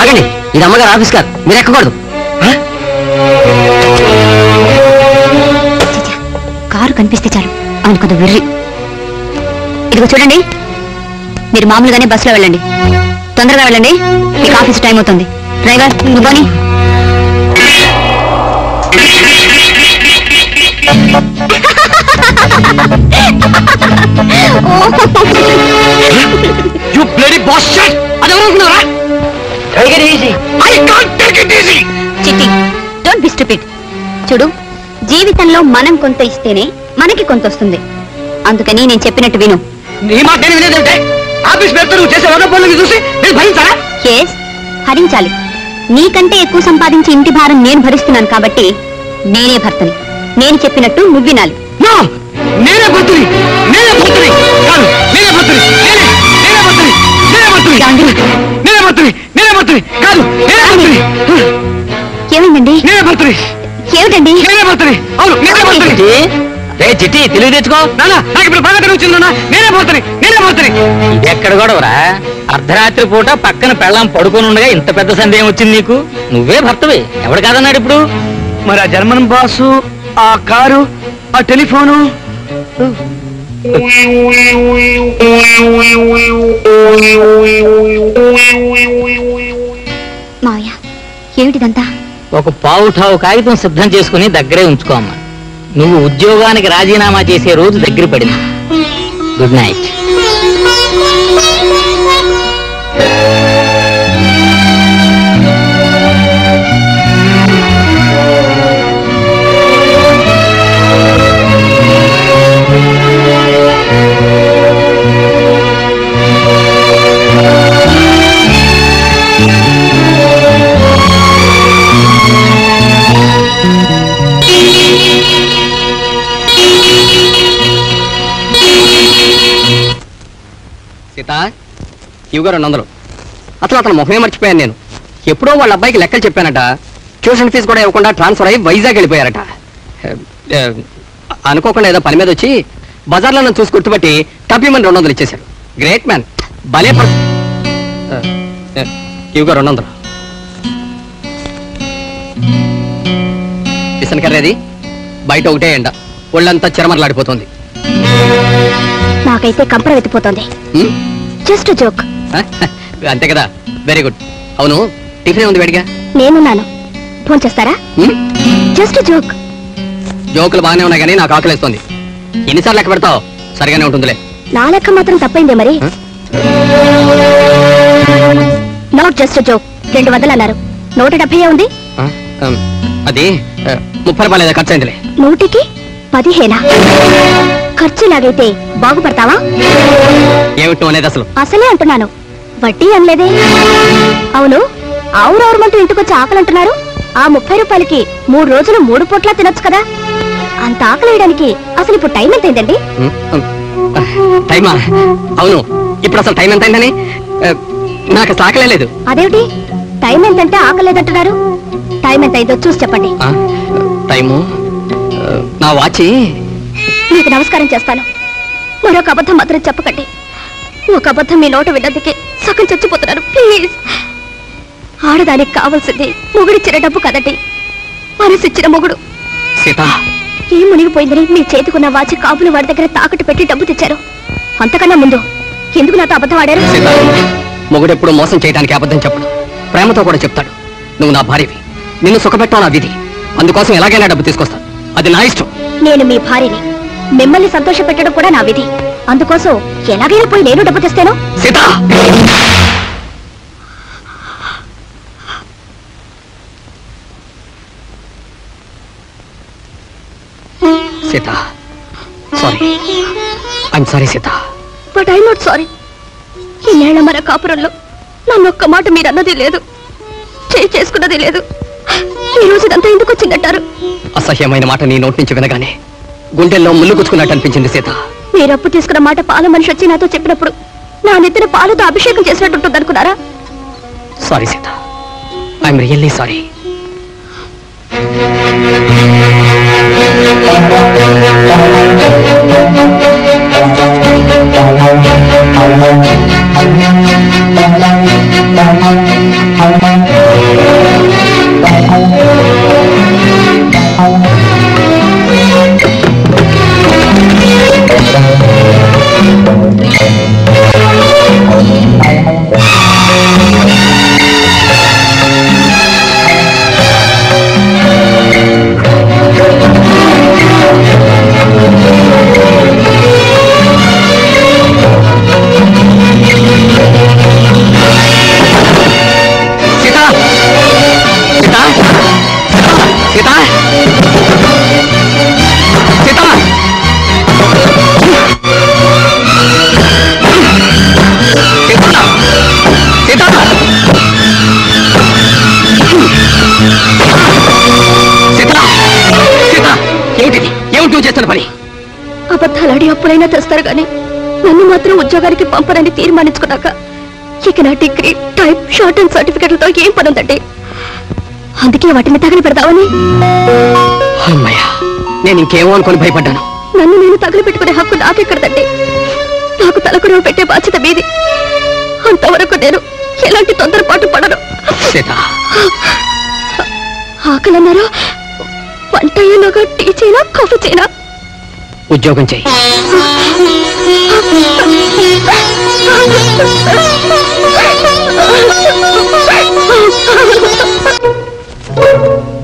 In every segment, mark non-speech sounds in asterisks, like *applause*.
ఆగండి ఇది అమ్మగారు ఆఫీస్ కాదు. మీరు ఎక్కకూడదు. కారు కనిపిస్తే చాలు. అవును కొంత వెర్రి. ఇదిగో చూడండి. మీరు మామూలుగానే బస్సులో వెళ్ళండి. తొందరగా వెళ్ళండి. మీకు ఆఫీస్ టైం అవుతుంది. డ్రైవర్ నువ్వు Ha *laughs* you bloody boss shut అది ఎవరనుకున్నారా take it easy I can't take it easy Chitti don't be stupid చూడు జీవితంలో మనం కొంత ఇస్తేనే మనకి కొంత వస్తుంది. అందుకని నేను చెప్పినట్టు విను. నీ మాట నేను వినేదంటే ఆఫీస్ పేరుతో నువ్వు చేసే వద పనులు చూసి నేను భరించాలా? ఎస్ భరించాలి. నీకంటే ఎక్కువ సంపాదించి ఇంటి భారం నేను భరిస్తున్నాను కాబట్టి నేనే భర్తని. నేను చెప్పినట్టు నువ్వు వినాలి. నేనే భర్తని నేనే భర్తని కాదు నేనే భర్తని నేనే నేనే భర్తని నేనే భర్తని. నేనే భర్తని నేనే భర్తని కాదు నేనే భర్తని. ఏమైందండి? నేనే భర్తని. ఏమిటండి? నేనే భర్తని. అవును నేనే భర్తని. రే చిట్టి తెలివి తెచ్చుకో నాన్న నాకు ఇప్పుడు బాగా తెలివిచ్చింది నాన్న నేనే భర్తని నేనే భర్తని. ఇది ఎక్కడ గొడవరా? అర్ధరాత్రి పూట పక్కన పెళ్ళాం పడుకొని ఉండగా ఇంత పెద్ద సందేహం వచ్చింది నీకు? నువ్వే భర్తవే ఎవడు కాదన్నాడు ఇప్పుడు? మరి ఆ జర్మన్ బాసు ఆ కారు ఆ టెలిఫోను మావయ్య ఏమిటిదంతా? ఒక పావుఠావు కాగితం సిద్ధం చేసుకుని దగ్గరే ఉంచుకోమ్మా నువ్వు ఉద్యోగానికి రాజీనామా చేసే రోజు దగ్గర పడింది గుడ్ నైట్. ఇవిగా రెండు వందలు. అసలు అతను ముఖమే మర్చిపోయాను నేను. ఎప్పుడో వాళ్ళ అబ్బాయికి లెక్కలు చెప్పానట ట్యూషన్ ఫీజు కూడా ఇవ్వకుండా ట్రాన్స్ఫర్ అయ్యి వైజాగ్ వెళ్ళిపోయారట. అనుకోకుండా ఏదో పని మీద వచ్చి బజార్లో నన్ను చూసి గుర్తుపట్టి టప్పిమని రెండు వందలు ఇచ్చేశారు గ్రేట్ మ్యాన్ భలే ఇవిగా రెండు వందలు. కర్రేది బయట ఒకటే ఎండ. ఒళ్ళంతా చిరమరలాడిపోతుంది. నాకైతే కంపర వెతిపోతోంది? Just joke? *laughs* అంతే కదా. వెరీ గుడ్ అవును టిఫిన్ ఉంది వేడిగా? నేనున్నాను. ఫోన్ చేస్తారా? జస్ట్ జోక్ జోకులు బాగానే ఉన్నాయి కానీ నాకు ఆకలిస్తోంది. ఎన్నిసార్లు లెక్క పెడతావు? సరిగానే ఉంటుందిలే. నా లెక్క మాత్రం తప్పైందే మరి? నాట్ జస్ట్ జోక్ రెండు వందలు అన్నారు. నూట డెబ్బై ఉంది? ఉమ్, అది ఆ, ముప్పై రూపాయలు ఖర్చు అయిందిలే. నూటికి పదిహేనా? ఖర్చు లాగైతే బాగుపడతావా? ఏమిటి అనేది అసలు? అసలే అంటున్నాను. వడ్డీ అనలేదే అవును ఆవురవురమంటూ ఇంటికొచ్చి ఆకలి అంటున్నారు ఆ ముప్పై రూపాయలకి మూడు రోజులు మూడు పూట్లా తినొచ్చు కదా? అంత ఆకలి వేయడానికి అసలు ఇప్పుడు టైం ఎంత అయిందండి టైమా? అవును ఇప్పుడు అసలు టైం ఎంత అయిందని నాకు అసలు ఆకలే లేదు. అదేమిటి? టైం ఎంతంటే ఆకలి లేదంటున్నారు? టైం ఎంత అయిందో చూసి చెప్పండి. టైము నా వాచి? మీకు నమస్కారం చేస్తాను. మరొక అబద్ధం మాత్రం చెప్పకండి. ఒక అబద్ధం మీ నోట విన్నందుకే సగం చచ్చిపోతున్నారు. ప్లీజ్. ఆడదానికి కావాల్సింది మొగుడిచ్చిన డబ్బు కదండి. మనసిచ్చిన మొగుడు. సీత. ఏం మునిగిపోయిందని మీ చేతికున్న వాచి కాపుల వాడి దగ్గర తాకట్టు పెట్టి డబ్బు తెచ్చారు. అంతకన్నా ముందు ఎందుకు నాతో అబద్ధం ఆడారు? సీత మొగుడు ఎప్పుడు మోసం చేయడానికి అబద్ధం చెప్పడు. ప్రేమతో కూడా చెప్తాడు. నువ్వు నా భార్యవి. నిన్ను సుఖపెట్టడం నా విధి. అందుకోసం ఎలాగైనా డబ్బు తీసుకొస్తా. అది నా ఇష్టం. నేను మీ భార్యని. మిమ్మల్ని సంతోష పెట్టడం కూడా నా విధి. అందుకోసం ఎలాగైనా పోయి నేను డబ్బు తెస్తాను. Sita! Sita sorry I'm sorry Sita. But I not sorry ఈ నేల మన కాపురంలో నన్ను ఒక్క మాట మీరు అన్నది లేదు. చేయి చేసుకున్నది లేదు. ఈ రోజు ఇదంతా ఎందుకు వచ్చిందంటారు? అసహ్యమైన మాట నీ నోటి నుంచి వినగానే గుండెల్లో ముళ్ళు గుచ్చుకున్నట్టు అనిపించింది సీత. మీరు అప్పు తీసుకున్న మాట పాలు మనిషి వచ్చి నాతో చెప్పినప్పుడు నా నిద్ర పాలతో అభిషేకం చేసినట్టుంటుంది అనుకున్నారా? Sorry Sita. I'm really sorry అప్పుడైనా తెస్తారు గాని నన్ను మాత్రం ఉద్యోగానికి పంపరని తీర్మానించుకున్నాక ఇక నా డిగ్రీ టైప్ షార్ట్ అండ్ సర్టిఫికెట్లతో ఏం పని ఉందండి? అందుకే వాటిని తగలి అమ్మయ్యా నేను ఇంకేమో అనుకొని భయపడ్డాను. నన్ను నేను తగలు పెట్టుకునే హక్కు నాకెక్కడదండి నాకు తలకురవ పెట్టే బాధ్యత మీది. అంతవరకు నేను ఎలాంటి తొందరపాటు పడను. ఆకలన్నారు? వంట అయ్యేలోగా టీ చేయనా కాఫీ చేయనా ఉద్యోగం చెయ్యి ఏమిటి *laughs*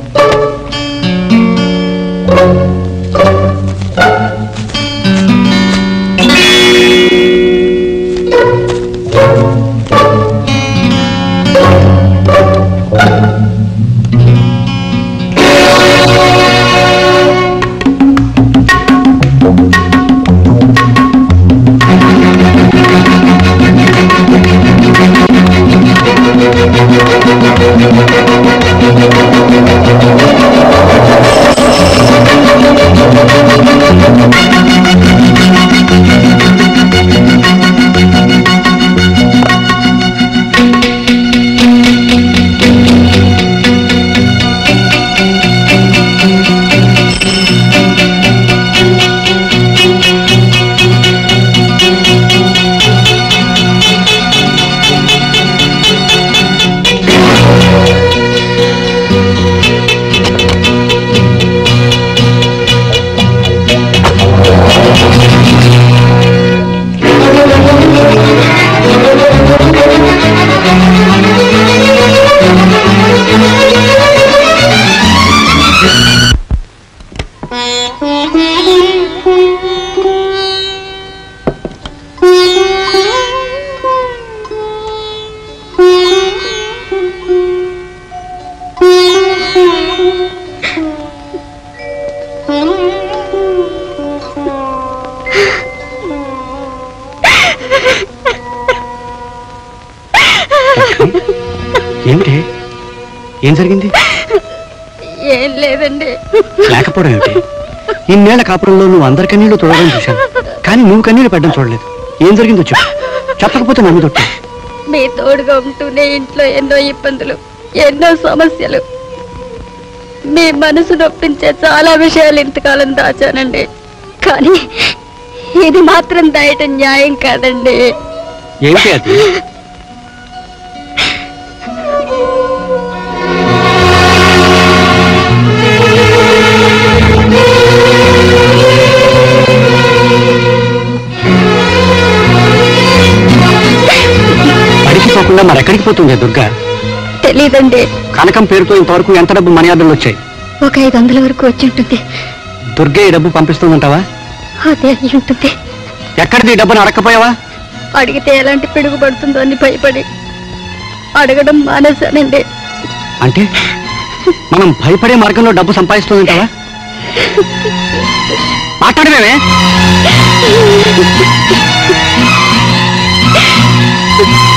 ఏం జరిగింది? ఏం లేదండి. లేకపోవడం ఏమిటి? ఇన్నేళ్ళ కాపురంలో నువ్వు అందరి కన్నీళ్ళు తొడగడం చూశాను. కానీ నువ్వు కన్నీళ్ళు పెట్టడం చూడలేదు. ఏం జరిగిందో చెప్పు. చెప్పకపోతే నన్ను తొట్టు. మీ తోడుగా ఉంటూనే ఇంట్లో ఎన్నో ఇబ్బందులు ఎన్నో సమస్యలు. మీ మనసు నొప్పించే చాలా విషయాలు ఇంతకాలం దాచానండి. కానీ ఇది మాత్రం దాయటం న్యాయం కాదండి. ఏమిటి అది? అడిగిపోకుండా మరెక్కడికి పోతుంది దుర్గా? తెలీదండి. కనకం పేరుతో ఇంతవరకు ఎంత డబ్బు మర్యాదలు వచ్చాయి? ఒక ఐదు వందల వరకు వచ్చి ఉంటుంది. దుర్గే ఈ డబ్బు పంపిస్తుందంటావా? అదే అయి ఉంటుంది. ఎక్కడిది ఈ డబ్బును అడగకపోయావా అడిగితే ఎలాంటి పిడుగు పడుతుందో అని భయపడి అడగడం మానేశానండి. అంటే మనం భయపడే మార్గంలో డబ్బు సంపాదిస్తుందంటావా? మాట్లాడమేమే *laughs*